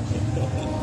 Gracias.